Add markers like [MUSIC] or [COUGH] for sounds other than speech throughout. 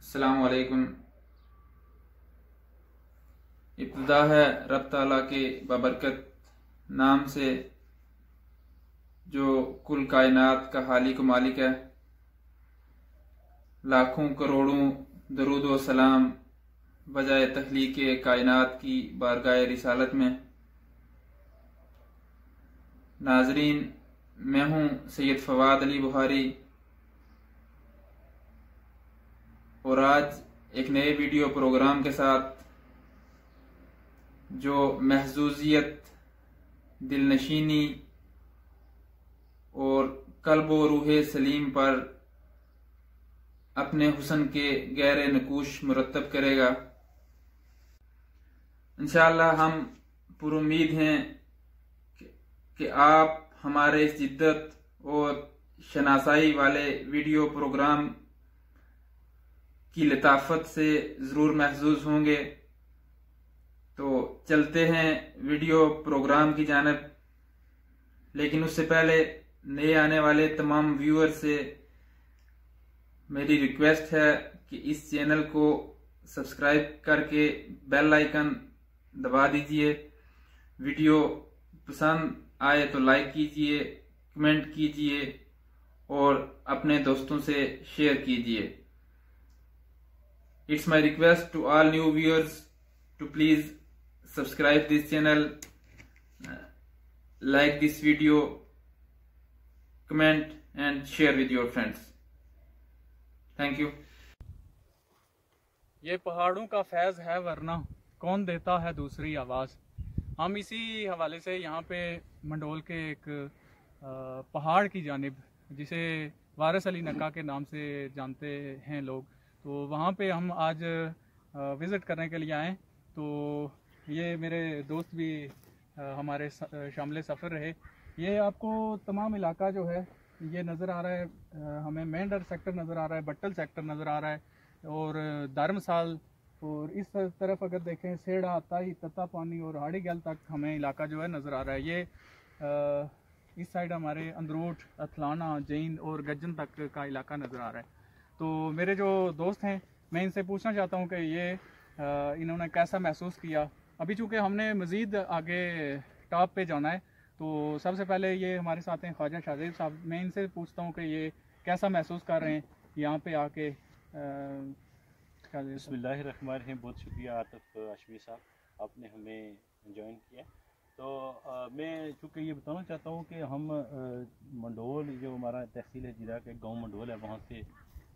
अस्सलाम वालेकुम इब्तदा है रब ताला के बबरकत नाम से, जो कुल कायनात का हालिक मालिक है। लाखों करोड़ों दरूद सलाम बजाय तखलीक कायनात की बारगाह रिसालत में। नाजरीन, मैं हूँ सैयद फवाद अली बुहारी और आज एक नए वीडियो प्रोग्राम के साथ जो महजूजियत दिल दिलनशीनी और कल्ब व रूह सलीम पर अपने हुसन के गहरे नकूश मुरतब करेगा। इंशाल्लाह हम पुरुद हैं कि आप हमारे इस जिद्दत और शनासाई वाले वीडियो प्रोग्राम की लताफत से ज़रूर महसूस होंगे। तो चलते हैं वीडियो प्रोग्राम की जानब। लेकिन उससे पहले नए आने वाले तमाम व्यूअर से मेरी रिक्वेस्ट है कि इस चैनल को सब्सक्राइब करके बेल आइकन दबा दीजिए। वीडियो पसंद आए तो लाइक कीजिए, कमेंट कीजिए और अपने दोस्तों से शेयर कीजिए। It's my request to all new viewers to please subscribe this channel like this video comment and share with your friends thank you ये पहाड़ों का फैज है वरना कौन देता है दूसरी आवाज़? हम इसी हवाले से यहाँ पे मंडोल के एक पहाड़ की जानब, जिसे वारस अली नक्का के नाम से जानते हैं लोग। तो वहाँ पे हम आज विज़िट करने के लिए आए तो ये मेरे दोस्त भी हमारे शामिल सफ़र रहे। ये आपको तमाम इलाका जो है ये नज़र आ रहा है हमें मेंढर सेक्टर नज़र आ रहा है बट्टल सेक्टर नज़र आ रहा है और धर्मसाल और इस तरफ़ अगर देखें सेड़ा ताई तत्ता पानी और हाड़ी गैल तक हमें इलाका जो है नज़र आ रहा है। ये आ, इस साइड हमारे अंदरूट अथलाना जैन और गज्जन तक का इलाका नज़र आ रहा है। तो मेरे जो दोस्त हैं मैं इनसे पूछना चाहता हूँ कि ये इन्होंने कैसा महसूस किया? अभी चूँकि हमने मज़ीद आगे टॉप पे जाना है तो सबसे पहले ये हमारे साथ हैं ख्वाजा शाहजेब साहब। मैं इनसे पूछता हूँ कि ये कैसा महसूस कर रहे हैं यहाँ पे आके बसमीम बहुत शुक्रिया आतफ अशमी साहब आपने हमें ज्वाइन किया। तो आ, मैं चूँकि ये बताना चाहता हूँ कि हम मंडोल जो हमारा तहसील है जिला के गाँव मंडोल है वहाँ से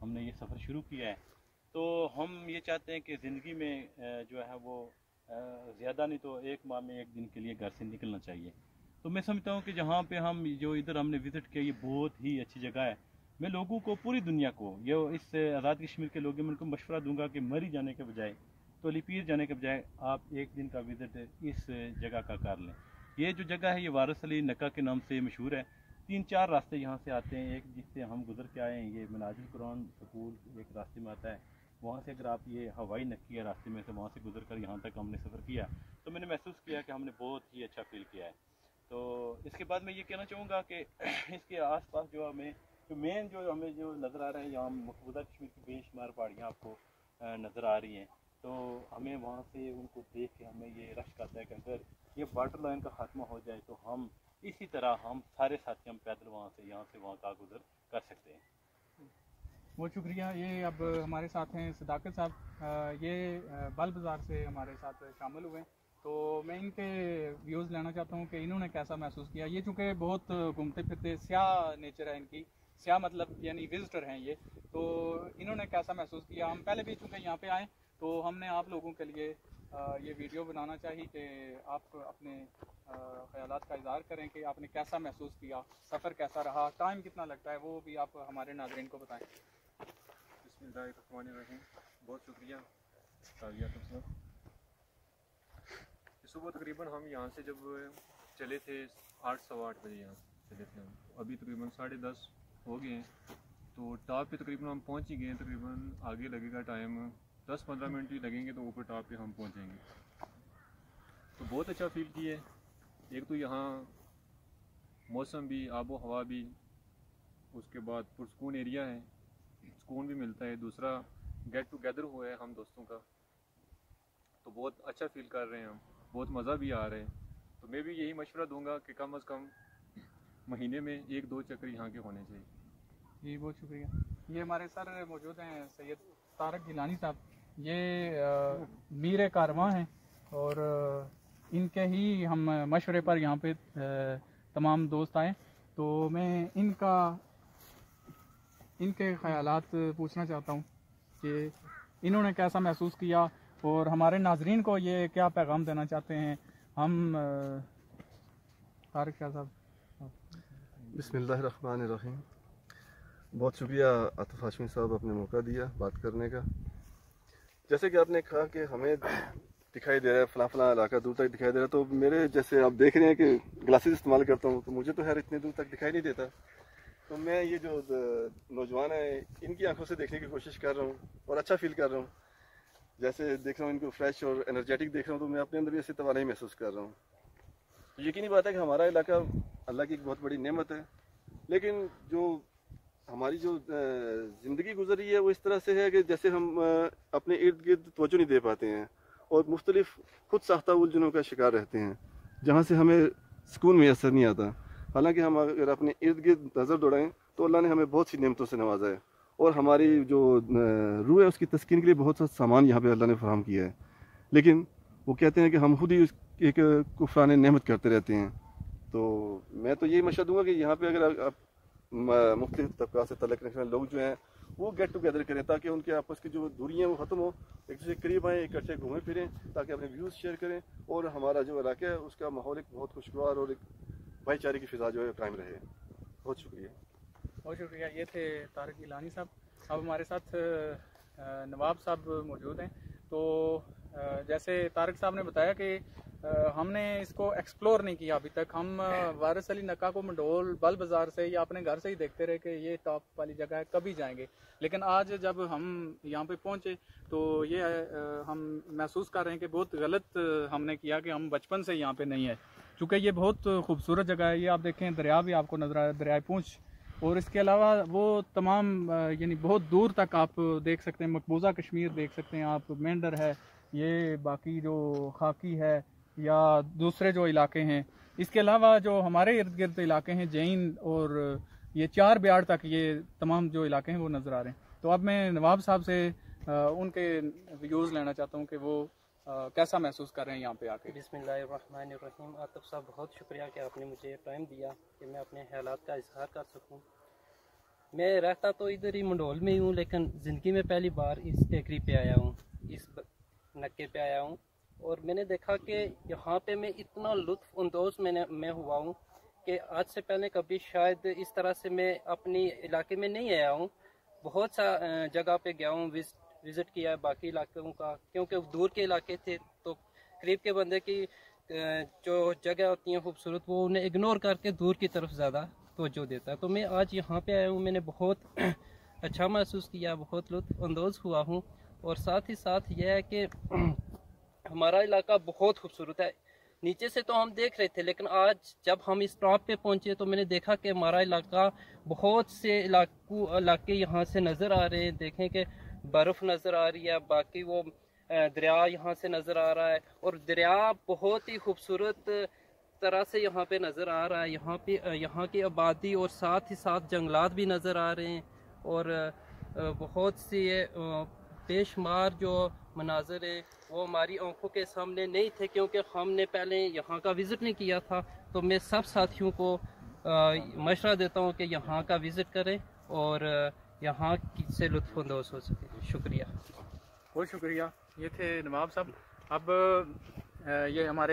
हमने ये सफ़र शुरू किया है। तो हम ये चाहते हैं कि ज़िंदगी में जो है वो ज़्यादा नहीं तो एक माह में एक दिन के लिए घर से निकलना चाहिए। तो मैं समझता हूँ कि जहाँ पे हम, जो इधर हमने विज़िट किया, ये बहुत ही अच्छी जगह है। मैं लोगों को, पूरी दुनिया को, ये इस आज़ाद कश्मीर के लोगों में उनको मशवरा दूँगा कि मरी जाने के बजाय तो लिपीर जाने के बजाय आप एक दिन का विज़िट इस जगह का कर लें। ये जो जगह है, ये वारस अली नक्का के नाम से मशहूर है। तीन चार रास्ते यहाँ से आते हैं, एक जिससे हम गुजर के आए हैं, ये मनाजिल कुरान स्कूल, एक रास्ते में आता है। वहाँ से अगर आप ये हवाई नक्की रास्ते में से वहाँ से गुजर कर यहाँ तक हमने सफ़र किया तो मैंने महसूस किया कि हमने बहुत ही अच्छा फील किया है। तो इसके बाद मैं ये कहना चाहूँगा कि [CLEARS THROAT] इसके आसपास जो हमें, जो मेन जो हमें जो नज़र आ रहा है, यहाँ मकबूदा कश्मीर की बेशुमार पहाड़ियाँ आपको नज़र आ रही हैं। तो हमें वहाँ से उनको देख के हमें ये रश करता है कि अगर ये वाटर लाइन का खात्मा हो जाए तो हम इसी तरह हम सारे साथी हम पैदल वहाँ से, यहाँ से वहाँ का गुजर कर सकते हैं। बहुत शुक्रिया। ये अब हमारे साथ हैं सदाकत साहब। ये बल बाज़ार से हमारे साथ शामिल हुए तो मैं इनके व्यूज़ लेना चाहता हूँ कि इन्होंने कैसा महसूस किया। ये चूँकि बहुत घूमते फिरते स्याह नेचर है इनकी। स्या मतलब यानी विजिटर हैं ये। तो इन्होंने कैसा महसूस किया? हम पहले भी चूँकि यहाँ पे आए तो हमने आप लोगों के लिए ये वीडियो बनाना चाहिए कि आप अपने ख्याल का इजहार करें कि आपने कैसा महसूस किया, सफ़र कैसा रहा टाइम कितना लगता है, वो भी आप हमारे नाजरन को बताएँ। बहुत शुक्रिया सुबह तकरीबन हम यहाँ से जब चले थे, आठ सवा आठ बजे यहाँ चले थे हम। अभी तकरीबन साढ़े दस हो गए हैं तो टॉप पे तकरीबन हम पहुँच ही गए हैं, तकरीबन आगे लगेगा टाइम दस पंद्रह मिनट ही लगेंगे तो ऊपर टॉप पे हम पहुँचेंगे। तो बहुत अच्छा फील किए एक तो यहाँ मौसम भी आबो हवा भी, उसके बाद पुरस्कून एरिया है, सुकून भी मिलता है। दूसरा गेट टुगेदर हुआ है हम दोस्तों का। तो बहुत अच्छा फील कर रहे हैं हम, बहुत मज़ा भी आ रहा है। तो मैं भी यही मशवरा दूँगा कि कम अज़ कम महीने में एक दो चक्कर यहाँ के होने चाहिए। जी, बहुत शुक्रिया। ये हमारे सर मौजूद हैं सैयद तारक गिलानी साहब। ये मीर कारवा हैं और इनके ही हम मशवरे पर यहाँ पे तमाम दोस्त आए। तो मैं इनका, इनके ख्यालात पूछना चाहता हूँ कि इन्होंने कैसा महसूस किया और हमारे नाजरीन को ये क्या पैगाम देना चाहते हैं? हम तारक शाह साहब। बिस्मिल्लाहिर्रहमानिर्रहीम। बहुत शुक्रिया आतफ हाशमी साहब आपने मौका दिया बात करने का। जैसे कि आपने कहा कि हमें दिखाई दे रहा है फला फला इलाका दूर तक दिखाई दे रहा है। तो मेरे जैसे आप देख रहे हैं कि ग्लासेस इस्तेमाल करता हूँ तो मुझे तो खैर इतनी दूर तक दिखाई नहीं देता। तो मैं ये जो नौजवान है, इनकी आँखों से देखने की कोशिश कर रहा हूँ और अच्छा फील कर रहा हूँ। जैसे देख रहा हूँ इनको फ्रेश और एनर्जेटिक देख रहा हूँ तो मैं अपने अंदर भी ऐसी तवानाई महसूस कर रहा हूँ। तो यकीनी बात है कि हमारा इलाका अल्लाह की एक बहुत बड़ी नेमत है। लेकिन जो हमारी जो ज़िंदगी गुजरी है, वो इस तरह से है कि जैसे हम अपने इर्द गिर्द तोजो नहीं दे पाते हैं। और मुख्तलिफ़ खुद साख्ता उलझनों का शिकार रहते हैं, जहाँ से हमें सुकून मैसर नहीं आता। हालाँकि हम अगर अपने इर्द गिर्द नज़र दौड़ाएँ तो अल्लाह ने हमें बहुत सी नियमतों से नवाजा है। और हमारी जो रूह है, उसकी तस्किन के लिए बहुत सा सामान यहाँ पे अल्लाह ने फराम किया है। लेकिन वो कहते हैं कि हम खुद ही एक कुफरान नेमत करते रहते हैं। तो मैं तो यही मशा दूँगा कि यहाँ पे अगर आप मुख्तु तबका से तलक रखने वाले लोग जो हैं, वो गेट टुगेदर करें ताकि उनके आपस की जो दूरी दूरियाँ वो ख़त्म हो, एक दूसरे करीब आएँ इकट्ठे घूमें, फिरें, ताकि अपने व्यूज़ शेयर करें और हमारा जो इलाका है, उसका माहौल एक बहुत खुशगवार और एक भाईचारे की फिजा जो है, कायम रहे। बहुत शुक्रिया। बहुत शुक्रिया। ये थे तारक गिलानी साहब। अब हमारे साथ नवाब साहब मौजूद हैं। तो जैसे तारक साहब ने बताया कि हमने इसको एक्सप्लोर नहीं किया अभी तक। हम वारस अली नक्का को मंडोल, बल बाज़ार से या अपने घर से ही देखते रहे कि ये टॉप वाली जगह है, कभी जाएँगे। लेकिन आज जब हम यहाँ पे पहुँचे तो ये हम महसूस कर रहे हैं कि बहुत गलत हमने किया कि हम बचपन से यहाँ पे नहीं है चूँकि ये बहुत खूबसूरत जगह है, ये आप देखें, दरिया भी आपको नज़र आया दरिया पूँछ। और इसके अलावा वो तमाम यानी बहुत दूर तक आप देख सकते हैं, मकबूजा कश्मीर देख सकते हैं आप, मेंढर है, ये बाकी जो खाकी है या दूसरे जो इलाके हैं। इसके अलावा जो हमारे इर्द गिर्द इलाके हैं, जैन और ये चार ब्याड़ तक ये तमाम जो इलाके हैं, वो नज़र आ रहे हैं। तो अब मैं नवाब साहब से उनके व्यूज़ लेना चाहता हूँ कि वो कैसा महसूस कर रहे हैं यहाँ पे आके। बिसमीम आतफ साहब, बहुत शुक्रिया कि आपने मुझे टाइम दिया कि मैं अपने ख्याल का इजहार कर सकूँ। मैं रहता तो इधर ही मंडोल में ही हूँ, लेकिन ज़िंदगी में पहली बार इस टेकरी पे आया हूँ, इस नक्के पे आया हूँ। और मैंने देखा कि यहाँ पे मैं इतना लुत्फ अंदोज मैंने, मैं हुआ हूँ कि आज से पहले कभी शायद इस तरह से मैं अपनी इलाके में नहीं आया हूँ। बहुत सा जगह पे गया हूँ विज़िट किया है बाकी इलाकों का, क्योंकि दूर के इलाके थे तो करीब के बंदे की जो जगह होती हैं खूबसूरत, वो उन्हें इग्नोर करके दूर की तरफ़ ज़्यादा तोजो देता है। तो मैं आज यहाँ पे आया हूँ, मैंने बहुत [CLEARS THROAT] अच्छा महसूस किया, बहुत लुत्फानंदोज़ हुआ हूँ। और साथ ही साथ यह है कि [CLEARS THROAT] हमारा इलाका बहुत खूबसूरत है। नीचे से तो हम देख रहे थे, लेकिन आज जब हम इस टॉप पे पहुँचे तो मैंने देखा कि हमारा इलाका बहुत से इलाकू, इलाके यहाँ से नज़र आ रहे हैं। देखें कि बर्फ़ नज़र आ रही है, बाकी वो दरिया यहाँ से नज़र आ रहा है और दरिया बहुत ही खूबसूरत तरह से यहाँ पे नज़र आ रहा है। यहाँ पे यहाँ की आबादी और साथ ही साथ जंगलात भी नज़र आ रहे हैं और बहुत सी बेशुमार जो मनाजर है। वो हमारी आँखों के सामने नहीं थे क्योंकि हमने पहले यहाँ का विज़िट नहीं किया था। तो मैं सब साथियों को मशरा देता हूँ कि यहाँ का विज़िट करें और यहाँ से लुफानंदोज हो सके। शुक्रिया। बहुत शुक्रिया। ये थे नवाब साहब। अब ये हमारे